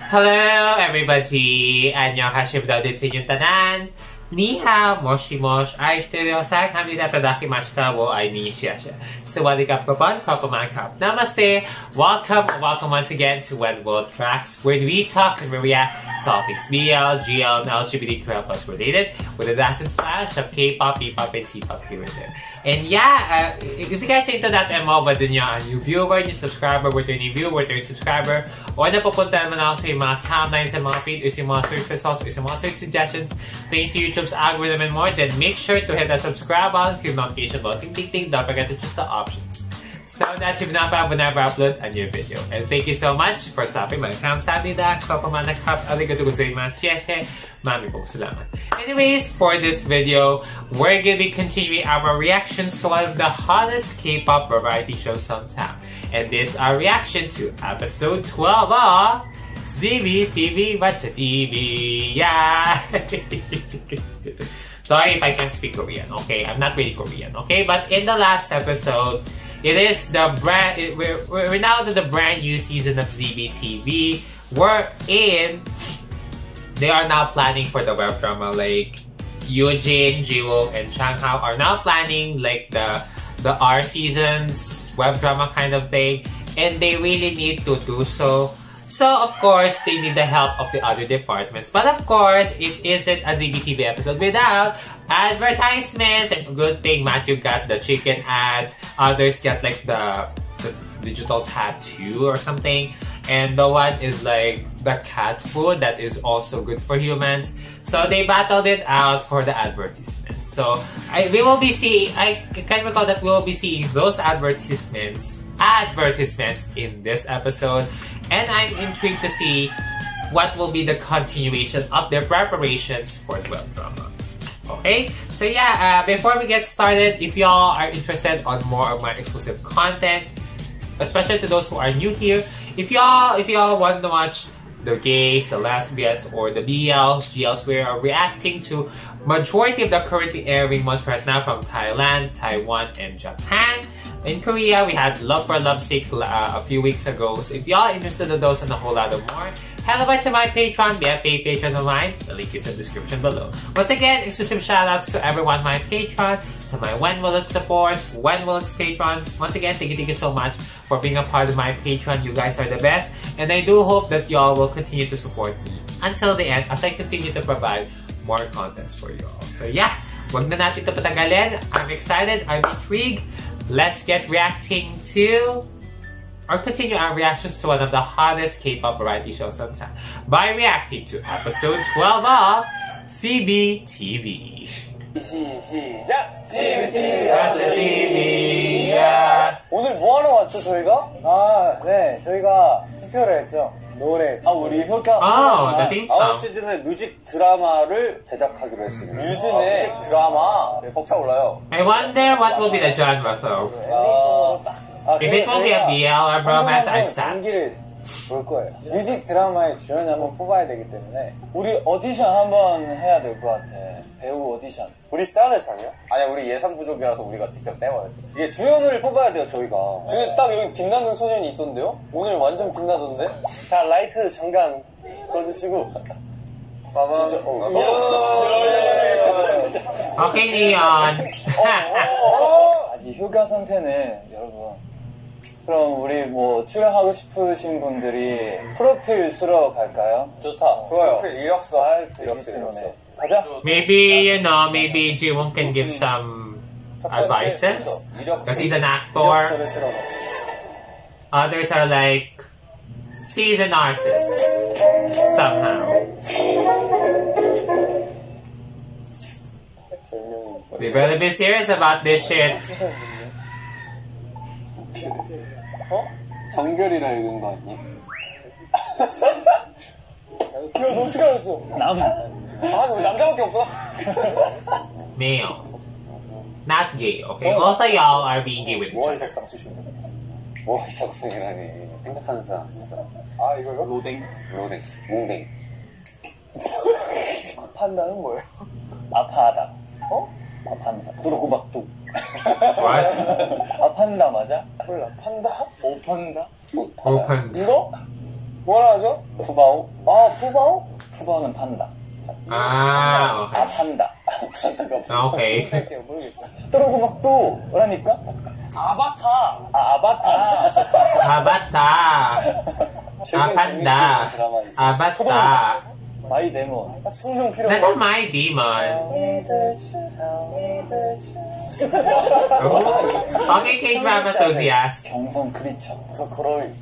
Hello everybody! 안녕하십니 にはもしもし、愛してるよ、さん、はみ出ただきました。を愛にしやし。สวัสดีครับกบันขอบคุณมากครับ Namaste. Welcome, welcome once again to When World Tracks, where we talk and we react topics BL, GL, and LGBTQ plus related with a dash and splash of K-pop, E-pop, and T-pop here and there. And yeah, uh, if you guys are into that MO, whether you're a new viewer, new subscriber, whether you're a new viewer, whether you're a subscriber, or napupunta naman ako sa mga timelines and mga feed, or sa mga search results, or sa mga search suggestions, thanks to YouTube's algorithm and more, then make sure to hit that subscribe button, click notification bell, ding ding ding, don't forget to choose the option so that you not have whenever I upload a new video. And thank you so much for stopping by. Kamsahamnida, kapamanakhap, arigato good yeshe, mami po, salamat. Anyways, for this video, we're gonna be continuing our reactions to one of the hottest K-pop variety shows on tap. And this is our reaction to episode 12 of ZBTV Watcha TV. Yeah! Sorry if I can't speak Korean, okay? I'm not really Korean, okay? But in the last episode, it is the brand. It, we're, we're now to the brand new season of ZBTV. We're in. They are now planning for the web drama. Like Eugene, Jiwoo, and Changhao are now planning like the the R seasons web drama kind of thing, and they really need to do so so, of course, they need the help of the other departments. But of course, it isn't a ZBTV episode without advertisements. And good thing Matthew got the chicken ads. Others get like the, the digital tattoo or something. And the one is like the cat food that is also good for humans. So they battled it out for the advertisements. So I, we will be seeing, I can recall that we will be seeing those advertisements advertisements in this episode and I'm intrigued to see what will be the continuation of their preparations for the web drama. Okay, so yeah, uh, before we get started, if y'all are interested on more of my exclusive content, especially to those who are new here, if y'all if y'all want to watch the gays, the lesbians, or the BLs, GLs, we are reacting to majority of the currently airing ones right now from Thailand, Taiwan, and Japan. In Korea, we had Love for Love's Sake uh, a few weeks ago. So if y'all interested in those and a whole lot of more, head over to my Patreon, paid patron of mine. The link is in the description below. Once again, exclusive shoutouts to everyone my Patreon, to my When Will It supports, When Will It's patrons. Once again, thank you, thank you so much for being a part of my Patreon. You guys are the best. And I do hope that y'all will continue to support me until the end as I continue to provide more contents for you all. So yeah, wag na natin ito patagalin. I'm excited, I'm intrigued let's get reacting to or continue our reactions to one of the hottest K-pop variety shows on time by reacting to episode 12 of CBTV. 시작! CBTV 오늘 뭐 하러 왔죠 저희가? 아, 네 저희가 투표를 했죠 노래 아 우리 효과 아, the theme 아홉. 시즌의 뮤직 드라마를 제작하기로 했습니다. 뮤드네 드라마 네, 벅차올라요 I wonder what will be the genre though. 엔딩송으로 딱 아, If it will be a BL or romance, I'm sad. 볼 거예요 뮤직 드라마의 주연을 한번 뽑아야 되기 때문에 우리 오디션 한번 해야 될 것 같아. 배우 오디션. 우리 스타일레상이요? 아니야 우리 예산 부족이라서 우리가 직접 떼와야 돼 이게 주연을 뽑아야 돼요 저희가. 근데 딱 여기 빛나는 소년이 있던데요? 오늘 완전 빛나던데? 자 라이트 잠깐 꺼주시고. 봐봐 진짜 어. Okay, Neon. 아직 휴가 상태는 여러분. 그럼 우리 뭐 출연하고 싶으신 분들이 프로필 쓰러 갈까요? 좋다 좋아요 이력서 아, 이력서 되게 이력서 필요네. 가자. maybe, you know, maybe Jiwon can give some advices. Because he's an actor. 이력서를 쓰러 가 Others are like seasoned artists somehow. 별명이 We better 어? 성결이라 읽은 거 아니야? 야, 너 어떻게 알았어? 남. 아, 너 남자밖에 없구나. Male. Not gay, okay? Both of y'all are being gay with each other. 모아이색상 쓰시면 됩니다. 뭐 작성이라니 생각하는 사람. 아, 이거요? 로댕. 로댕. 몽댕. 판다는 뭐예요? 아파하다. 어? 아판다. 뚜루꾸박뚜. What? 아판다 맞아? 몰라, 판다? 오판다? Opened. 이거? 뭐라 하죠? 푸바오? 아, 푸바오? 푸바오는 판다. 아, 아, 판다. 아, 오케이. 할게요. 모르겠어요. 그러고 막 또, 뭐라니까? 아바타. 아, 아바타. 아바타. 아판다. 아바타. My Demon. 아, 충성 필요 That's my demon. Okay, K-drama enthusiast. 경성 크리처. The Glory.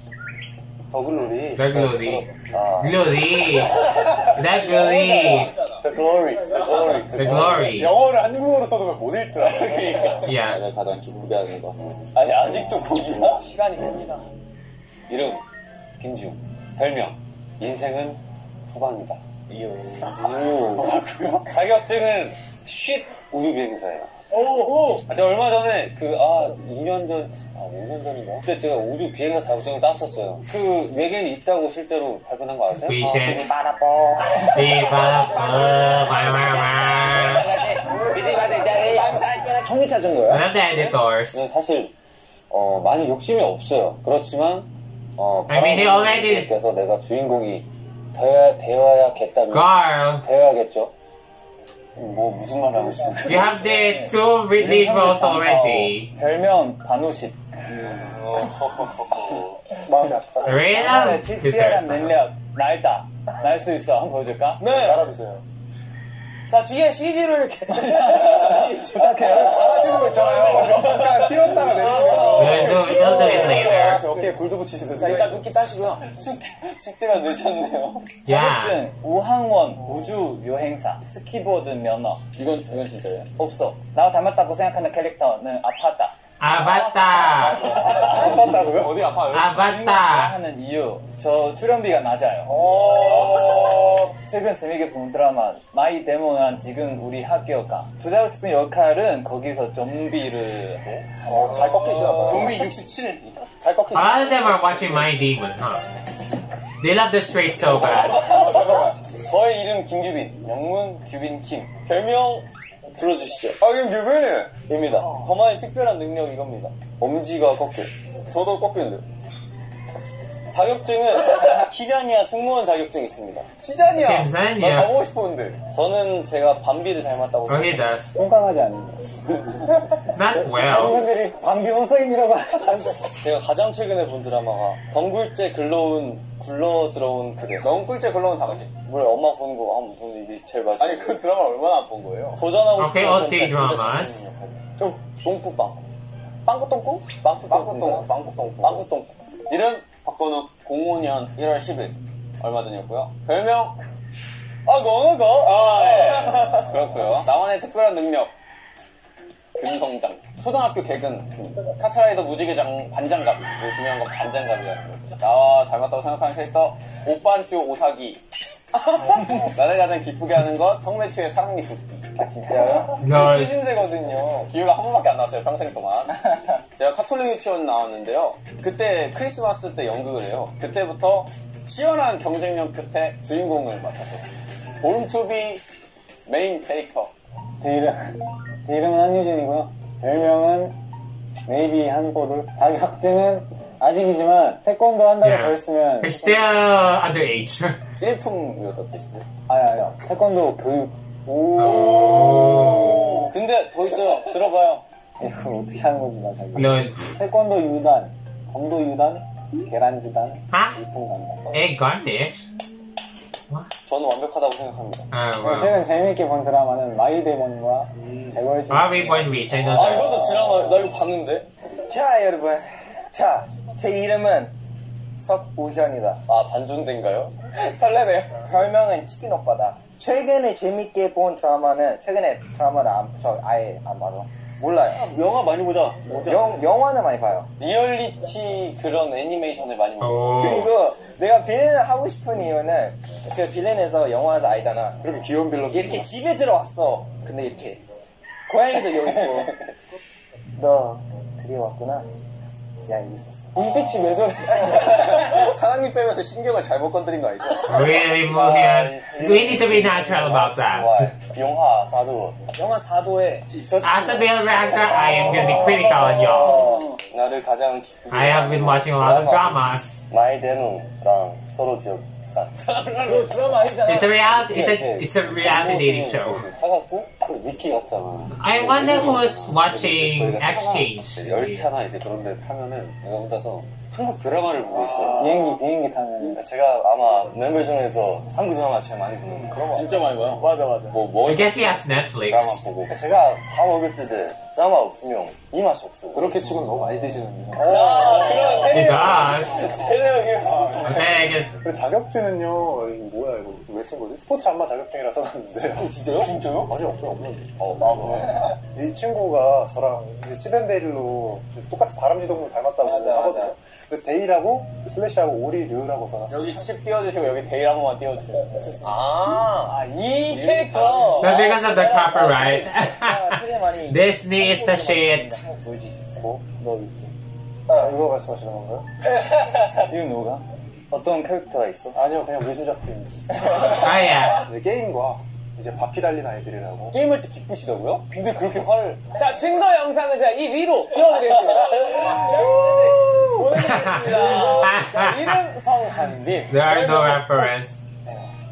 더 글로리. The glory. 아, Glory. The glory. The glory. The glory. The glory. 영어를 한국어로 써도 못 읽더라. 그러니까. Yeah. 내가 가장 기쁘게 하는 거. 아니, 아직도 거기나? 시간이 큽니다. 이름, 김지웅. 별명, 인생은 후반이다. 이유. 자격증은 쉿 우유 비행사예요. 오, 오. 아, 제가 얼마 전에 그, 아, 2년 전, 아, 5년 전인가? 그때 제가 우주 비행사 자격증을 땄었어요. 그 외계인이 있다고 실제로 발견한 거 아세요? Patient. 빠라뽀. Diva. 총이 찾은 editors. 저는 사실, 어, 많이 욕심이 없어요. 그렇지만, 어, I mean, he already- 께서 내가 주인공이 되어야, 되어야겠다면, Girl, 되어야겠죠? 뭐, 무슨 말 하고 싶은 you have the two lead roles already. 별명, 반우식. 마음이 아프다. Really? 특별한 능력, 날다. 날 수 있어. 한번 보여줄까? 네. 알아주세요. 자, 뒤에 CG로 이렇게. 부탁해요. 잘하시는 거 있잖아요. 잠깐 뛰었다가 내리시는 거. We'll do, we'll do it later. 어깨에 불도 붙이시듯이. 자, 일단 눕기 따시고요. 식, 식재가 늦었네요. 자격증, 우항원 우주 여행사, 스키보드 면허. 이건, 이건 진짜예요? 없어. 나와 닮았다고 생각하는 캐릭터는 아파다. 안 봤다고요? 어디 아파요? Avatar. 하는 이유, 저 출연비가 낮아요. 어, 최근 재밌게 본 드라마 마이 데모난 지금 우리 학교가 싶은 역할은 거기서 좀비를 어, 잘 꺾이시나 봐요. 좀비 67. 잘 A 꺾이시나 lot of them are watching My Demon, huh? They love the straight so bad. 어, 잠깐만. 저의 이름 김규빈, 영문 규빈 킴. 별명 불러주시죠. 아, 그럼 규빈이. 입니다. 저만의 특별한 능력 이겁니다. 엄지가 꺾여. 저도 꺾이는데. 자격증은 키자니아 승무원 자격증이 있습니다. 괜찮냐? 나 가보고 싶었는데. 저는 제가 밤비를 닮았다고 does. 건강하지 않은데. Not well. 분들이 방비 호성인이라고 제가 가장 최근에 본 드라마가 덩굴째 글러온 굴러 들어온 그대. 걸러온 다같 이. 뭐래 엄마 보는 거 한번 보는 이게 제일 맛있어. 아니, 그 드라마 얼마나 안 본 거예요? 도전하고 오케이, 싶은 어때, 진짜 드라마스? 자신 있는 역할. 어, 똥꾸빵. 빵꾸 똥꾸? 빵꾸똥꾸. 빵꾸 똥꾸. 빵꾸 똥꾸. 빵꾸 똥꾸. 이름 박건욱 05년 1월 10일 얼마 전이었고요. 별명 아고고 아 예. 그렇고요. 나만의 특별한 능력 근성장. 초등학교 개근 중. 카트라이더 무지개장 반장갑. 그 중요한 건 반장갑이라는 거죠. 나와 닮았다고 생각하는 캐릭터 오빤쭈 오사기. 나를 가장 기쁘게 하는 것 성매튜의 사랑니 붓기. 아 진짜요? Lol. 시즌제거든요. 기회가 한 번밖에 안 나왔어요, 평생 동안. 제가 카톨릭 유치원 나왔는데요. 그때 크리스마스 때 연극을 해요. 그때부터 치열한 경쟁력 끝에 주인공을 맡았어요. 본투비 메인 캐릭터. 제 이름, 제 이름은 한유진이고요. 별명은 네이비 한보를. 자격증은 아직이지만 태권도 한 달에 Yeah. 배웠으면 He's still underage. 일품이었댔어요. 아야 아야 태권도 교육 오. 근데 더 있어요. 들어봐요. 이걸 어떻게 하는 건지 나 잘. 몰라. Lol. 태권도 유단, 검도 유단, 계란지단, Huh? 일품 간다. Egg garnish? 저는 완벽하다고 생각합니다. Oh, wow. 최근 재미있게 본 드라마는 마이데몬과 재벌집. Waypoint Beach, I know 아. 이것도 드라마, 나 이거 봤는데? 자, 여러분. 자, 제 이름은 석우현이다. 아, 반존대인가요? 설레네요. 별명은 치킨 오빠다. 최근에 재밌게 본 드라마는 최근에 드라마를 안, 저 아예 안 봐서 몰라요. 영화 많이 보자. 영 영화는 많이 봐요. 리얼리티 그런 애니메이션을 많이 보자. Oh. 그리고 내가 빌런을 하고 싶은 이유는 그 빌런에서 영화에서 알잖아. 이렇게 귀여운 빌런. 이렇게 집에 들어왔어. 근데 이렇게 고양이도 여기 있고 너 들여왔구나. 비하인드 있었어. 눈빛이 왜 저래? 사장님 빼면서 신경을 잘못 건드린 거 알죠? Really, Mohyun? We need to be natural about that. 영화 사도. 영화 4도에 As a male ranker, I am gonna be critical on y'all. 나를 가장 기쁘게 I have been watching a lot of dramas. 마이데누랑 서로 지역 산. 그 It's a reality. It's a it's a reality dating show. I wonder who's watching Exchange. 열차나 이제 그런 데 타면은 혼자서 한국 드라마를 보고 있어요. 비행기 비행기 타면 제가 아마 멤버 중에서 한국 드라마 제일 많이 보는 거. 진짜 많이 봐요. 맞아 맞아 뭐, 뭐, I guess he has 드라마 Netflix. 보고 제가 밥 먹었을 때 드라마 없으면 이 맛이 없어. 그렇게 치고는 너무 많이 드시는군요. 자 그럼 He 테리 does. 테리 형이 Okay, I guess. 그리고 자격증은요, 이거 뭐야, 이거. 왜 쓴 거지? 스포츠 안마 자격증이라 써놨는데. 진짜요? 진짜요? 아니, 없긴 없는데. 어, 나도. 이 친구가 저랑 이제 치벤데일로 똑같이 다람쥐 동물 닮았다고 맞아, 하거든요. 맞아. 그 데이라고, 슬래시하고 오리, 르라고 써놨어요. 여기 칩 띄워주시고 여기 데일 한 번만 띄워주시면. 아, 아 이 캐릭터 But because of the copyright, 아, Disney is the shit. 수 있어요. 뭐? 너 위키. 아, 이거 말씀하시는 건가요? 이거 누가? 어떤 캐릭터가 있어? 아니요, 그냥 미술 작품. Oh yeah. 이제 게임과 이제 바퀴 달린 아이들이라고. 게임할 때 기쁘시다고요? 근데 그렇게 화를. 자 증거 영상은 제가 이 위로 띄워드리겠습니다 자, 자 이름 성한빈 There are no reference.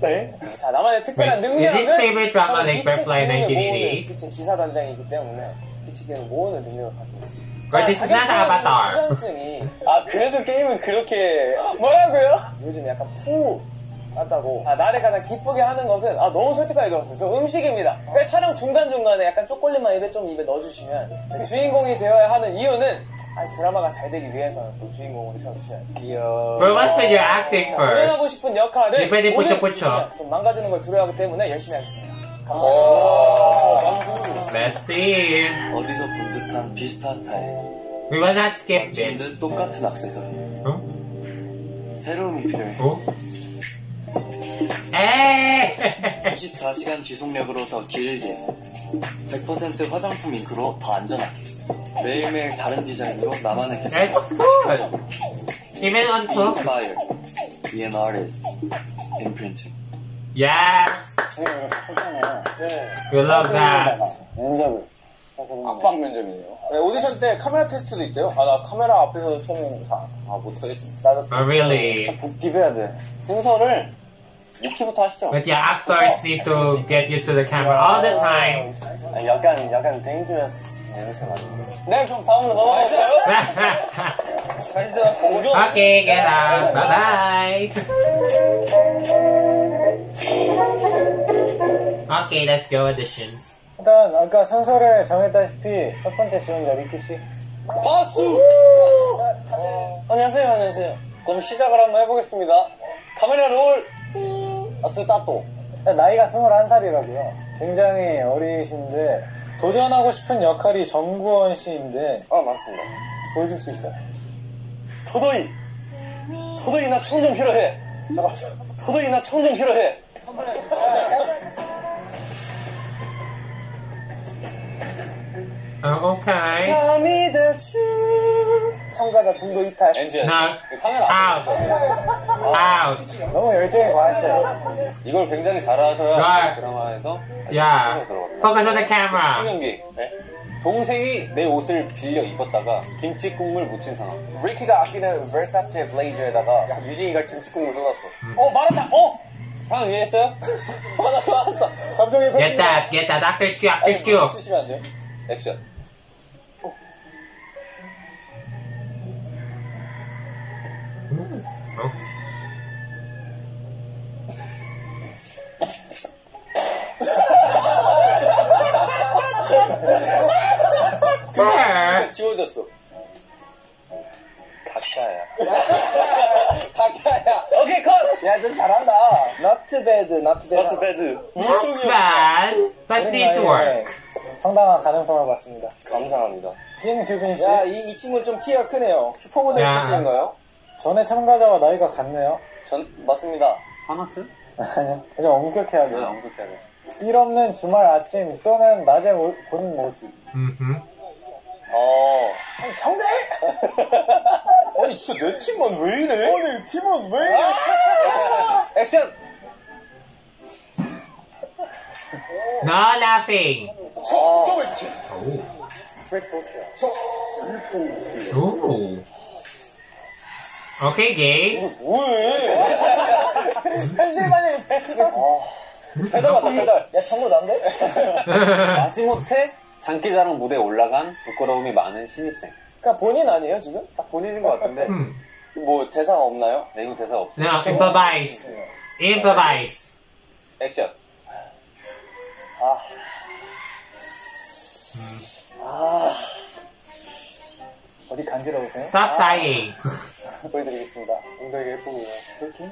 네. 자 나만의 특별한 능력은 저는 빛의 1988? 모으는 빛의 기사단장이기 때문에 빛의 기운을 모으는 능력을 갖고 있습니다 But this is not Avatar. 수전증이 아 그래서 게임은 그렇게 뭐라고요? 요즘 약간 푸 같다고 아, 나를 가장 기쁘게 하는 것은 아 너무 솔직하게 들었어요 저 음식입니다 회 촬영 중간중간에 약간 초콜릿만 입에 좀 입에 넣어주시면 주인공이 되어야 하는 이유는 아, 드라마가 잘 되기 위해서는 또 주인공으로 세워주셔야 돼요 But what's with your acting 도전하고 first? 싶은 역할을 이번에 뿌쳐. 주시면 좀 망가지는 걸 두려워하기 때문에 열심히 하겠습니다 감사합니다 Let's see. 어디서 본 듯한 비슷한 스타일. We will not skip. 듯 똑같은 액세서리. 어? 새로움이 필요해. Hey! 24시간 지속력으로 더 길게. 100% 화장품 잉크로 더 안전하게. 매일매일 다른 디자인으로 나만의 개성. Even on Be an artist. Imprinting. Yes. 네. We love that. 면접을 압박 면접이네요. 네, 오디션 때 카메라 테스트도 있대요. 아, 나 카메라 앞에서 손 다, 아, 못하겠어. 나도 Oh, really? 북 디벼야 돼. 순서를 미키부터 하시죠. But yeah, actors need to get used to the camera all the time. 아, 약간 약간 데인저스 냄새 나는. 네, 그럼 다음으로 넘어갈까요? okay, get out. Bye bye. Okay, let's go auditions. 일단 아까 순서를 정했다시피 첫 번째 지원자 리키 씨. 박수! 안녕하세요, 안녕하세요. 그럼 시작을 한번 해보겠습니다. 카메라 롤! 아스 따또. 나이가 21살이라고요. 굉장히 어리신데, 도전하고 싶은 역할이 정구원 씨인데, 아, 맞습니다. 보여줄 수 있어요. 도도이! 도도이 나 총 좀 필요해! 잠깐만, 도도이 나 총 좀 필요해! Oh, okay. 참이다치 참가자 중도 이탈. 엔지야. Now, out. Out. 너무 열정이 과했어요. 이걸 굉장히 잘하셔야 네. 드라마에서 Yeah. Focus on the camera. 경기 동생이 내 옷을 빌려 입었다가 김치 국물 묻힌 상황. 리키가 아끼는 versace 블레이저에다가 야, 유진이가 김치국물 쏟았어. 어 말했다 어 상황 이해했어요? 화났어, 화났어. 감정이 Get that. Get that. Actor's cue. 쓰시면 안 돼요? 액션. Sir. 지워졌어. 가짜야. 각자야. 오케이 컷 야, 좀 잘한다. Not bad, not bad. 너트 배드. Not bad. But needs work. 상당한 가능성을 봤습니다. 감사합니다. 김규빈 씨. 야, 이, 이 친구는 좀 키가 크네요. 슈퍼모델 야. 출신인가요? 전에 참가자와 나이가 같네요. 전, 맞습니다. 화났어요? 아니요. 좀 엄격해야 왜 돼요. 엄격해야 돼? 일 없는 주말 아침 또는 낮에 모- 본인 모습. 어, 아니, 정글! 아니 진짜 내 팀만 왜 이래? 아니, 팀은 왜 이래? 액션! No laughing. Ooh. Okay, gays. 현실만이 페달 맞다, 페달. 야, 정글 난데? 마지못해 장기자랑 무대에 올라간 부끄러움이 많은 신입생. 그니까 본인 아니에요, 지금? 딱 본인인 것 같은데. 뭐 대사가 없나요? 네, 이거 대사 없어. No, improvise. Improvise. 액션. 어디 간지러우세요? Stop sighing. 보여드리겠습니다. 엉덩이가 예쁘고요. 솔킹?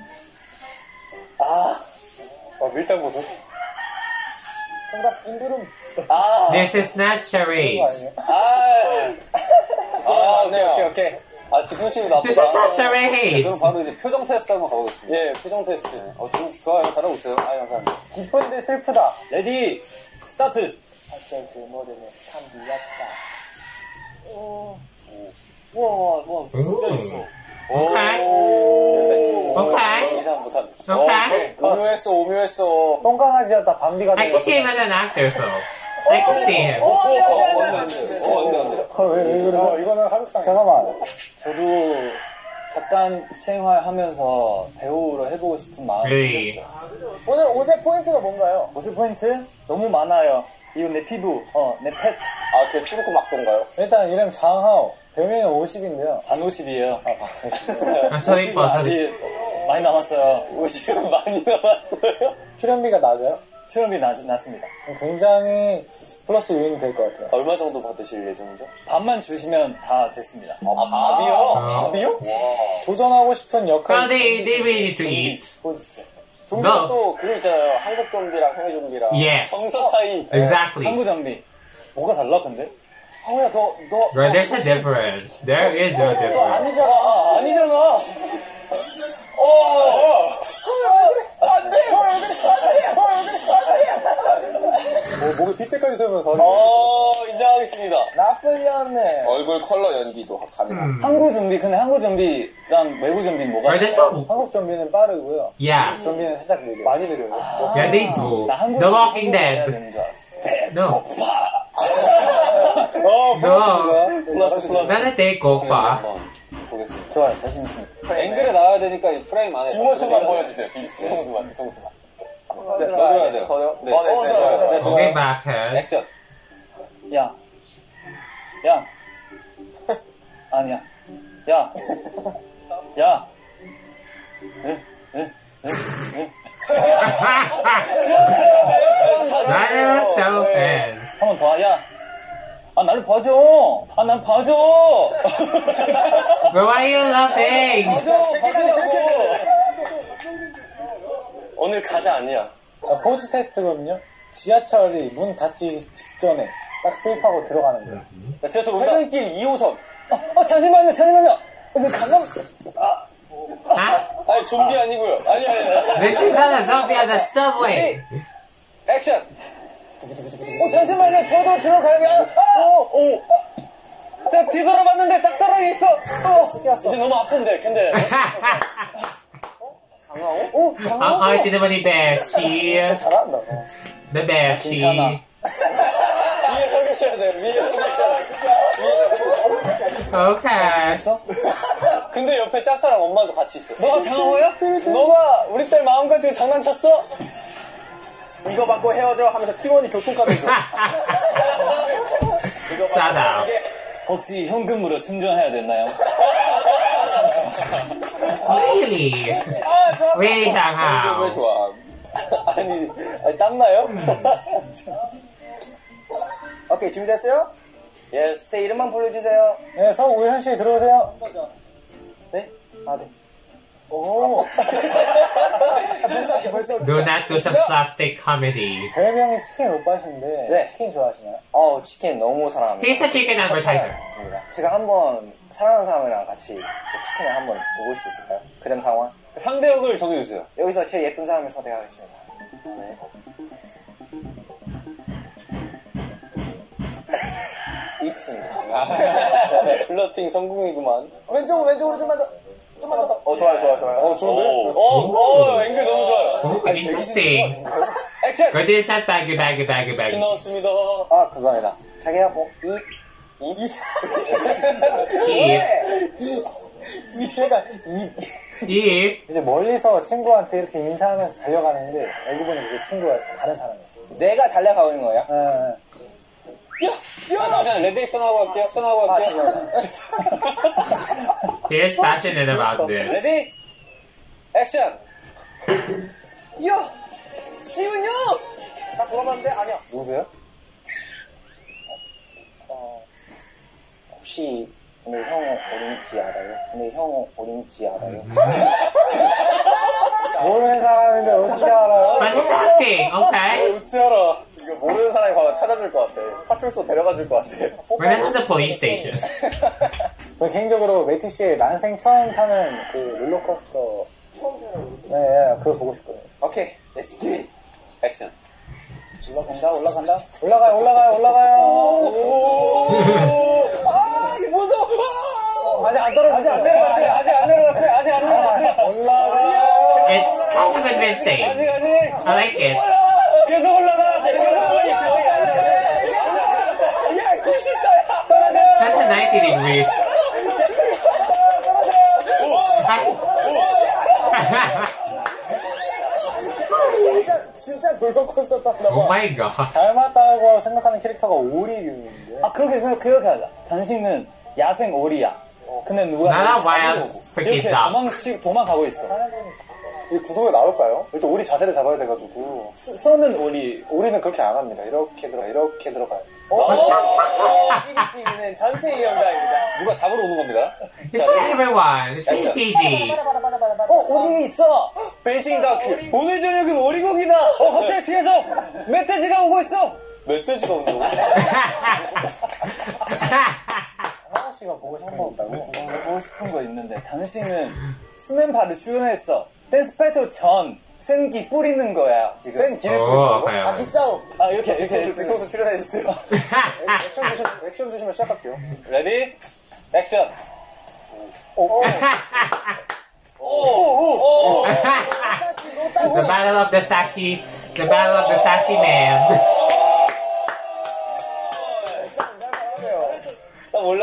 아, 어, 밀당 보소. 정답, 인두름. This is not charades. 아, 아, 맞네요. 오케이, 오케이. 아, 뒷받침이 This is not 나쁘다. charades. 그럼 바로 이제 표정 테스트 한번 가보겠습니다. 예, 표정 테스트. 어, 지금 좋아요. 잘하고 있어요. 아, 감사합니다. 기쁜데 슬프다. Ready, start! 어쩔 줄 모르는 참 미웠다. 우와, 와, 진짜 Ooh. 있어. Okay. Okay. 이상 못합니다. Okay. 오묘했어, 오묘했어. 똥강아지였다 밤비가 an actor, though. I can see him. 어, 안 돼, 안 돼. 어, 안 돼, 안 돼. 어, 왜, 왜 그래? 어, 이거는 하극상. 잠깐만. 저도 잠깐 생활하면서 배우로 해보고 싶은 마음이 Really? 생겼어요. 오늘 옷의 포인트가 뭔가요? 옷의 포인트 너무 많아요. 이건 내 피부, 어, 내 펫, 아, 걔 뚜르고 막던가요? 일단 이름 장하오. 별명이 50인데요. 반오십이에요. 아, 서 이뻐, 서 이뻐. 아직 많이 남았어요. 옷이 많이 남았어요. 출연비가 낮아요? 출연비 낮, 낮습니다. 굉장히 플러스 요인이 될 것 같아요. 얼마 정도 받으실 예정이죠? 밥만 주시면 다 됐습니다. 아, 밥이요? 밥이요? 도전하고 싶은 역할 they really need to eat. 보여주세요. No. 또 그거 있잖아요. 한국 좀비랑 해외 좀비랑. Yes. 정서 차이. Exactly. 한국 장비. 뭐가 달라, 근데? 하우야, 너, 너. Well, there's a difference. There is no 너 difference. 아니잖아. 아, 아니잖아. 어. 어. 어. 어. 뭐, 목에 빗대까지 세우면서. 어, 인정하겠습니다. 나쁘지 않네. 얼굴 컬러 연기도 가능한. 한국 좀비, 근데 한국 좀비랑 외국 좀비는 뭐가 that's 달라요? all. 한국 좀비는 빠르고요. Yeah. 좀비는 살짝 느려요. 많이 느려요. Yeah, they do. 나 한국 The 좀비 Walking 해야 Dead. 되는 줄 알았어. No. 어, No. 플러스, 플러스. Not a take opa. 한번 보겠습니다. 좋아요, 자신 있습니다. 앵글에 나와야 되니까 이 프레임 안에. 뒷모습만 보여주세요. 뒤통수만, 뒤통수만. 네, 더 들어야 돼요. 더요? 네. 어, 네, 어, 네, 좋아요, 네. 네. Backhead. 액션. 야, 야, 아니야, 야, 야, That is so fast. 한번 더, 야, 아 나를 봐줘, 아 난 봐줘, But why are you laughing? 봐줘, 봐줘라고. 오늘 가자 아니야. 자, 포즈 테스트거든요. 지하철이 문 닫기 직전에 딱 스윕하고 들어가는 거예요. 자, 지하철 온다. 퇴근길 2호선. 아 잠시만요, 잠시만요. 이거 강남, Huh? 아니, 좀비 아니고요. 아니, 아니, 아니. This is not a zombie on the subway. 액션. 어 잠시만요, 저도 들어가야 돼. 어, 어. 딱 뒤돌아봤는데 딱 사람이 있어. 어, 이제 너무 아픈데, 근데. 장하오? Ang arte naman ni Beshi. 잘한다. 어. The Beshi. 괜찮아. 위에 서 계셔야 돼요. 위에 서 계셔야 돼요. Okay. 근데 옆에 짝사랑 엄마도 같이 있어. 너가 장하호야? 너가 우리 딸 마음 가지고 장난쳤어? 이거 받고 헤어져 하면서 T1이 교통카드 줘. 이거 받고 싸다. 이게 혹시 현금으로 충전해야 되나요? Really? Really, 왜? 좋아? 아니, 아니 땀나요? 오케이, 준비됐어요? Yes. 제 이름만 불러주세요. 네, 서우현 씨 들어오세요. 네? 아, 네. 오. 벌써 벌써. Do not do some slapstick comedy. 별명이 치킨 오빠신데 네. 치킨 좋아하시나요? 어우 치킨 너무 사랑합니다. He's a chicken advertiser. 제가 한번 사랑하는 사람이랑 같이 치킨을 한번 먹을 수 있을까요? 그런 상황? 상대 역을 정해주세요. 여기서 제일 예쁜 사람을 선택하겠습니다. 네. 이 플러팅. 플러팅 성공이구만. 왼쪽, 왼쪽으로 좀만 더. 좀만 더. 어 좋아요 좋아요 좋아요. 어, 좋은데? 어, 어, 앵글 너무 좋아요. Oh, interesting. 액션! This is not baggy, baggy, baggy, 킨 baggy. 넣었습니다. 아 감사합니다. 자기야 뭐이 If, 얘가 이 if, 이제 멀리서 친구한테 이렇게 인사하면서 달려가는데 알고 보니 그게 친구가 다른 사람이었어. 내가 달려가고 있는 거예요? 예, 예. 아, 잠시만, ready 액션하고 갈게요. 액션하고 아 갈게요. He is passionate about this. Ready, 액션! 야 지훈이 형! 나 물어봤는데 아니야. 누구세요? 어 혹시 근데 형 어린지 알아요? 근데 형 어린지 알아요? 모르는 사람인데 어떻게 알아요? But he's acting, okay? 어찌하라. 이거 모르는 사람이 가면 찾아줄 것 같아. 파출소 데려가 줄 것 같아. We're not to the police stations. 저 개인적으로 매튜 씨의 난생 처음 타는 그 롤러코스터. 네, 예, 그거 보고 싶거든요. 오케이. Let's get. 액션. 올라간다, 올라간다. 올라가요, 올라가요, 올라가요. 아 무서워. 아직 안 떨어졌어요. 안 내려갔어요. 아직 안 내려갔어요. 아직 안 내려갔어요. 올라가요. It's of convincing. 아직, 아직. I like it. 계속 올라가. 계속 올라가. 야 90도야. That's a 90 degrees. 진짜 롤러코스터 탔나 oh 봐. my god. 닮았다고 생각하는 캐릭터가 오리류인데. 아, 그렇게 생각, 그렇게 하자. 당신은 야생 오리야. 근데 누가 나라 너를 와야 잡으려고 freaking 이렇게. 도망치, 도망가고 있어. 이 구도에 나올까요? 일단 오리 자세를 잡아야 돼가지고. 서- 서는 오리. 오리는 그렇게 안 합니다. 이렇게 들어가, 이렇게 들어가요. TV는 전체 이용자입니다. 누가 잡으러 오는 겁니다. It's for everyone. It's really PG. 어, 오리 있어! 베이징 다큐. 오늘 저녁은 오리고기다. 어, 갑자기 뒤에서 멧돼지가 오고 있어. 멧돼지가 온다고? 하나 씨가 보고 싶은 거 없다고? 보고 싶은 거 있는데, 당신은 스맨파를 출연했어. 댄스 배틀 전, 생기 뿌리는 거야, 지금. 센 기를 oh, 뿌리고. okay. 아 기 싸움. 아, 이렇게, 이렇게. 뒤통수, 출연해주세요. 액션 주시면, 액션 주시면 시작할게요. Ready? 액션. the battle of the sassy, the battle of the sassy man. Battle of the 하고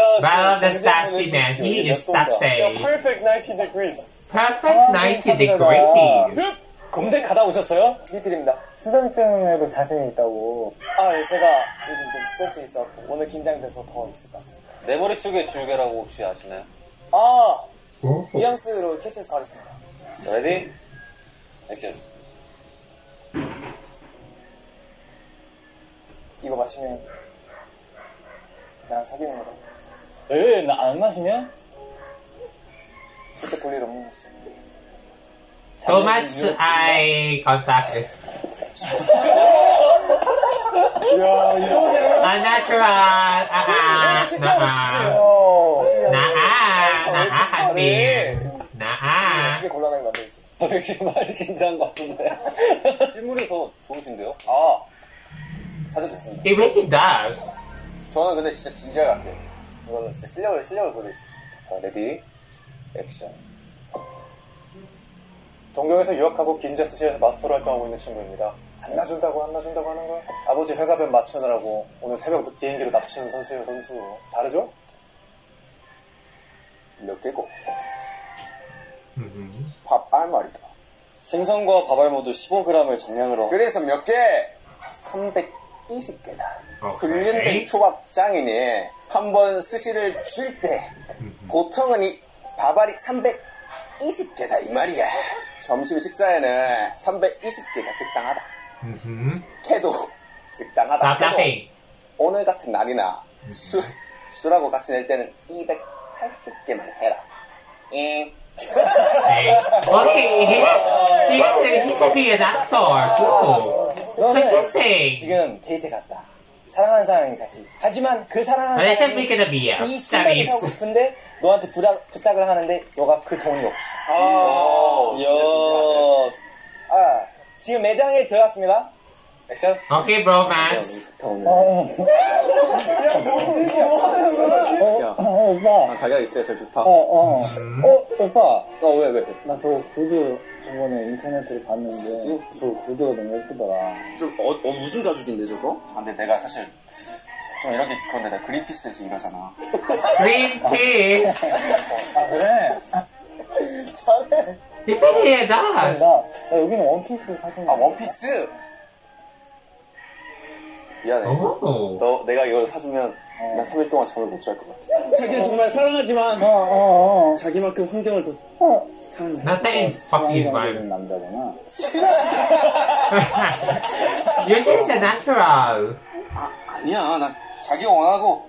sassy man. He is 야, sassy. perfect 90 degrees. Perfect 90 degrees. 군대 갔다 오셨어요? 니들입니다. 수전증에도 자신이 있다고. 아, 예, 제가 요즘 좀 수전증 있었고 오늘 긴장돼서 더 있을 것 같습니다. 내 머릿속에 지우개라고 혹시 아시나요? 아, Oh. 뉘앙스로 캐치해서 가겠습니다. Ready? 액션. 이거 마시면 나랑 사귀는 거다. 에, 나안 마시면? 절대 볼일 없는 거지. Too much eye contact is unnatural. Uh-uh. Nuh-uh. 어, Nah-uh. Nah-uh, Hanbin. Nah-uh. 어떻게 곤란하게 만들지? 아, 되게 많이 긴장한 것 같은데. 실물이 더 좋으신데요? 아, 자제됐습니다. He really does. 저는 근데 진짜 진지하게 할게요. 이거는 진짜 실력을, 실력을 보여. 자, Ready? 액션. 동경에서 유학하고 긴자 스시에서 마스터로 활동하고 있는 친구입니다. 안 놔준다고 안 놔준다고 하는 거야? 아버지 회가변 맞추느라고 오늘 새벽 비행기로 납치는 선수예요 선수. 다르죠? 몇 개고? Mhm. 밥 알말이다. 생선과 밥알 모두 15g을 정량으로 그래서 몇 개? 320개다. 오케이. 훈련된 초밥장이니 한 번 스시를 줄 때 보통은 이 밥알이 320개다 이 말이야. 점심 식사에는 320개가 적당하다. 캐도 적당하다. Laughing. 오늘 같은 날이나 술, 술하고 같이 낼 때는 280개만 해라. 잉. Well, he, has he should be an actor, too. Convincing. 지금 데이트 갔다. 사랑하는 사람이 같이. 하지만 그 사랑하는 사람이. 이 신발을 사고. 싶은데 너한테 부탁, 부탁을 하는데 너가 그 돈이 없어. 아, 이야 아, 지금 매장에 들어갔습니다. 액션. Okay, bromance. 어, 야, 어, 오빠. 아, 자기가 있을 때 제일 좋다. 어, 어. 어, 오빠. 어, 왜, 왜? 나 저 구두 저번에 인터넷으로 봤는데 저 구두가 너무 예쁘더라. 좀, 어, 어, 무슨 가죽인데, 저거? 아, 근데 내가 사실, 좀 이렇게, 그런데 내가 그린피스에서 일하잖아. Fish. 아 그래? 잘해. Really 나. 나 여기는 원피스 사준 아, 원피스? 미안해. Oh. 너, 내가 이걸 사주면, 나 3일 동안 잠을 못 잘 것 같아. 자기는 정말 사랑하지만, 어, 어, 어. 자기만큼 환경을 더 어. 사랑해. Not that in fucking environment. 남자구나. It's a natural. 아, 아니야. 나 자기가 원하고,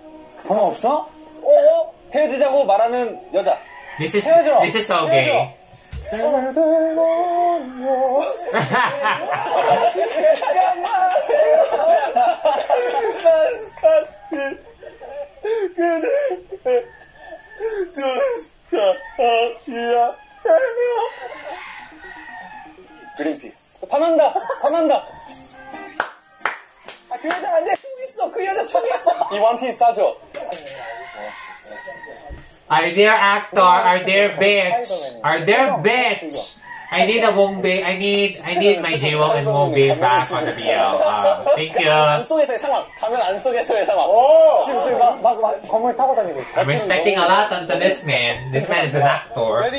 돈 없어? 어? 헤어지자고 말하는 여자. This is 헤어져. this is so gay. 그린피스. 반한다. 반한다. 아, 그 여자 안 돼. 저기 있어. 그 여자 저기 있어. 이 원피스 싸줘. Are there actor? Are there bitch? Are there bitch? I need a Wongbi. I need I need my Jiwon and Wongbi back on the video. Uh, thank you. 안 속에서의 상황. 가면 안 속에서의 상황. 지금 저기 막, 막, 막 건물 타고 다니고 있어. I'm respecting a lot onto this man. This man is an actor. 레디.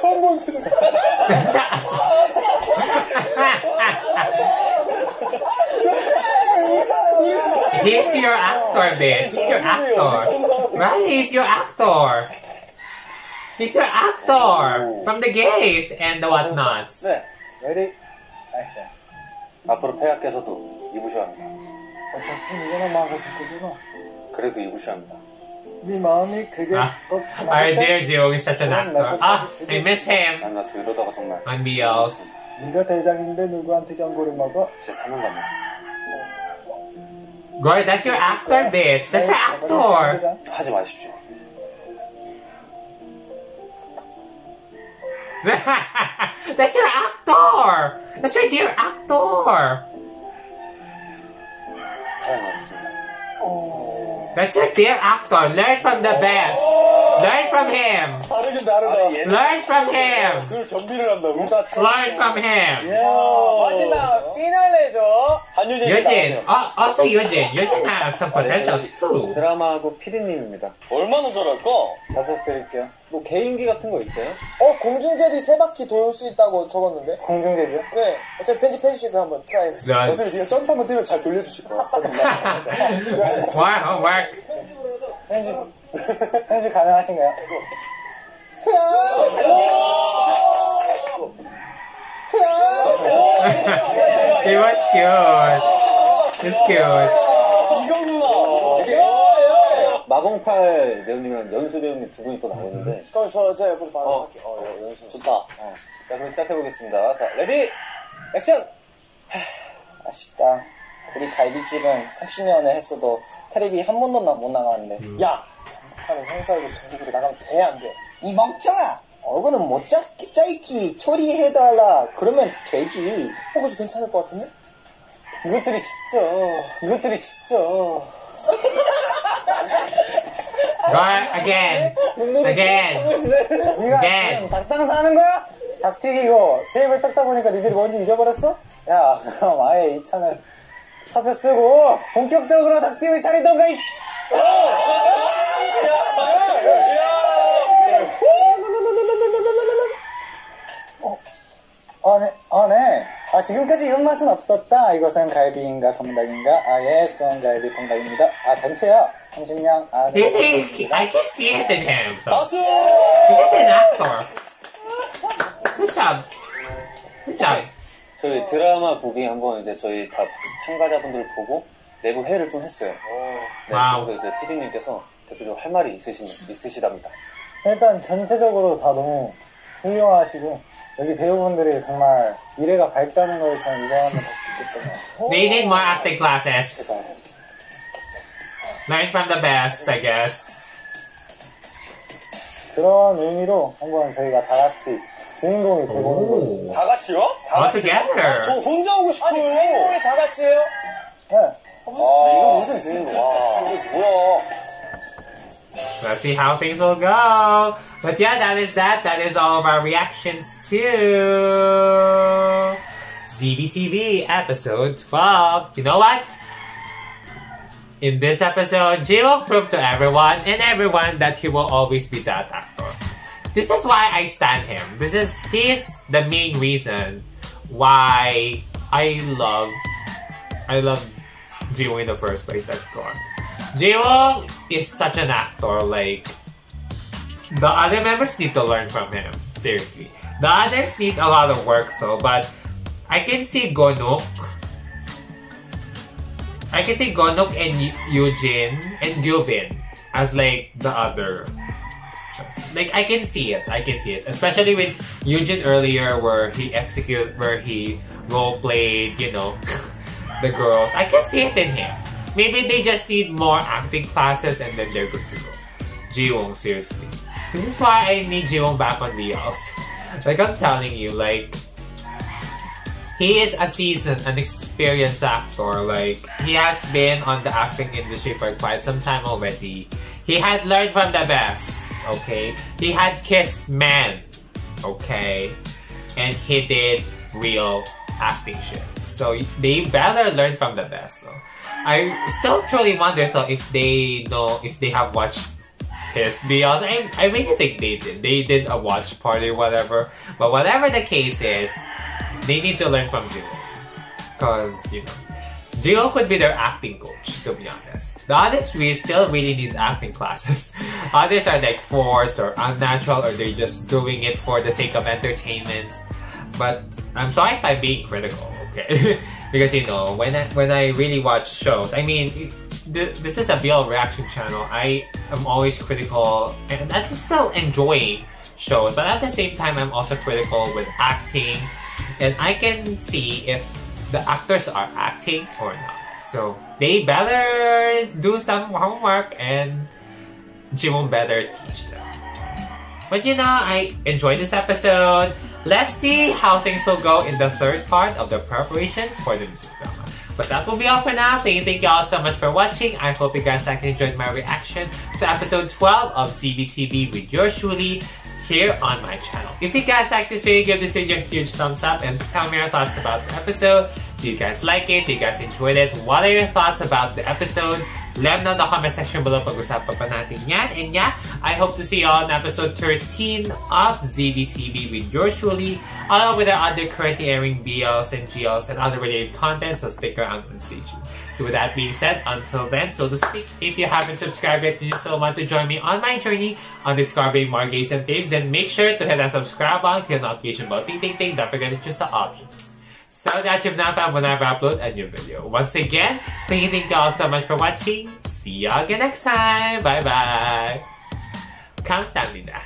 처음 보는 표정. He's your actor, bitch. He's your actor. Right? He's your actor. He's your actor from the gays and the whatnots. 네. 레디, 액션. 앞으로 폐하께서도 입으셔야 합니다. 어차피 이거나 마음에 실 거잖아. 그래도 입으셔야 합니다. 네 마음이 그게 Ah, 더 Our dear Joe is such an actor. Ah, I miss him 난 나저 이러다가 정말 on BLs. 네가 대장인데 누구한테 경고를 먹어? 제 사명 받네. Goy, that's your actor, bitch. That's your actor. 하지 마십시오. that's your actor. That's your dear actor. 사랑하겠습니다. That's your dear actor. Learn from the best. Learn from him. 다르긴 다르다. Learn from him. 그걸 겸비를 한다고? Learn from him. 마지막 피날레죠. 한유진. 나오세요. Oh, also Eugene. Eugene has some potential too. 드라마하고 피디님입니다. 얼마나 잘할까? 잘 부탁드릴게요. 뭐 개인기 같은 거 있어요? 어, 공중제비 세 바퀴 돌 수 있다고 적었는데? 공중제비요? 네. 어차피 편집해 주시고 한번 try 해주세요. 어차피 지금 점프 한번 뛰면 잘 돌려주실 거야. Wow, work. 편집, 편집 가능하신가요? It was cute. It's cute. 마공팔 배우님이랑 연수 배우님 두 분이 또 나오는데 그럼 저, 저 옆에서 바로 어, 할게요. 어, 여- 연수 좋다. 어. 자 그럼 시작해보겠습니다 자 ready 액션! 아쉽다. 우리 갈비집은 30년을 했어도 텔레비 한 번도 나- 못 나가는데. 야! 전국하는 형사 얼굴 전국으로 나가면 돼, 안 돼? 이 멍청아! 얼굴은 못 짧게 짧게 처리해달라. 그러면 되지. 어, 그래서 괜찮을 것 같은데? 이것들이 진짜 이것들이 진짜 Go again. Again. 네가 네. 지금 닭 장사 하는 거야? 닭 튀기고 테이블 닦다 보니까 니들이 뭔지 잊어버렸어? 야 그럼 아예 이참에 사표 쓰고 본격적으로 닭집을 차리던가 이 어, 아, 네, 아, 네. 아, 지금까지 이런 맛은 없었다. 이것은 갈비인가, 통닭인가? 아, 예, 수원갈비 통닭입니다. 아, 단체요. 30명. 아, 네. This is, I can see it in him. So. 박수! He's an actor. Good job. Good job. 저희 드라마 보기 한번 이제 저희 다 참가자분들 보고 내부 회의를 좀 했어요. 네, 와우. 그래서 이제 PD님께서 대표적으로 할 말이 있으시, 있으시답니다. 일단 전체적으로 다 너무 훌륭하시고, 여기 배우분들이 정말 미래가 밝다는 걸 저는 하면 볼수 있겠잖아요. They need more acting classes. Learn from the best, I guess. 그런 의미로 한번 저희가 다 같이 주인공이 걸로. 다 같이요? 다 All 같이요? together. 저 혼자 오고 싶어요. 아니 주인공이 다 같이 해요? 네. 아, 이거 무슨 주인공? 와, 이거 뭐야. Let's see how things will go. But yeah, that is that. That is all of our reactions to ZBTV episode 12. You know what? In this episode, Jill proved to everyone and everyone that he will always be that actor. This is why I stand him. This is he's the main reason why I love I love Jiwoo in the first place. That God. Jiwoo is such an actor. Like the other members need to learn from him. Seriously, the others need a lot of work though. But I can see Gonok. I can see Gonok and Eugene and Gyuvin as like the other. Like I can see it. I can see it. Especially with Eugene earlier where he execute where he role played, you know, the girls. I can see it in him. Maybe they just need more acting classes and then they're good to go. Jiwon, seriously. This is why I need Jiwon back on VLs. Like I'm telling you, like he is a seasoned and experienced actor. Like he has been on the acting industry for quite some time already. He had learned from the best, okay? He had kissed men, okay? And he did real acting shit. So they better learn from the best though. I still truly wonder though if they know if they have watched his videos. I, I really think they did. They did a watch party or whatever. But whatever the case is, they need to learn from Jiro. Cause, you know, Jiro could be their acting coach, to be honest. The others we still really need acting classes. others are like forced or unnatural or they're just doing it for the sake of entertainment. But I'm sorry if I'm being critical, okay? because you know, when I when I really watch shows, I mean th- this is a BL reaction channel. I am always critical and I still enjoy shows, but at the same time I'm also critical with acting and I can see if the actors are acting or not. So they better do some homework and Jimon better teach them. But you know, I enjoyed this episode. Let's see how things will go in the third part of the preparation for the music drama. But that will be all for now. Thank you, thank you all so much for watching. I hope you guys like and enjoyed my reaction to episode 12 of CBTV with yours truly here on my channel. If you guys like this video, give this video a huge thumbs up and tell me your thoughts about the episode. Do you guys like it? Do you guys enjoyed it? What are your thoughts about the episode? Let me know in the comment section below pag-usapan pa natin yan. And yeah, I hope to see you all in episode 13 of ZBTV with yours truly, along with our other currently airing BLs and GLs and other related content, so stick around and stay tuned. So with that being said, until then, so to speak, if you haven't subscribed yet and you still want to join me on my journey on discovering more gays and faves, then make sure to hit that subscribe button, click the notification bell, ting ting ting, don't forget to choose the option so that you've not found whenever I upload a new video. Once again, thank you, thank you all so much for watching. See you all again next time. Bye bye. 감사합니다.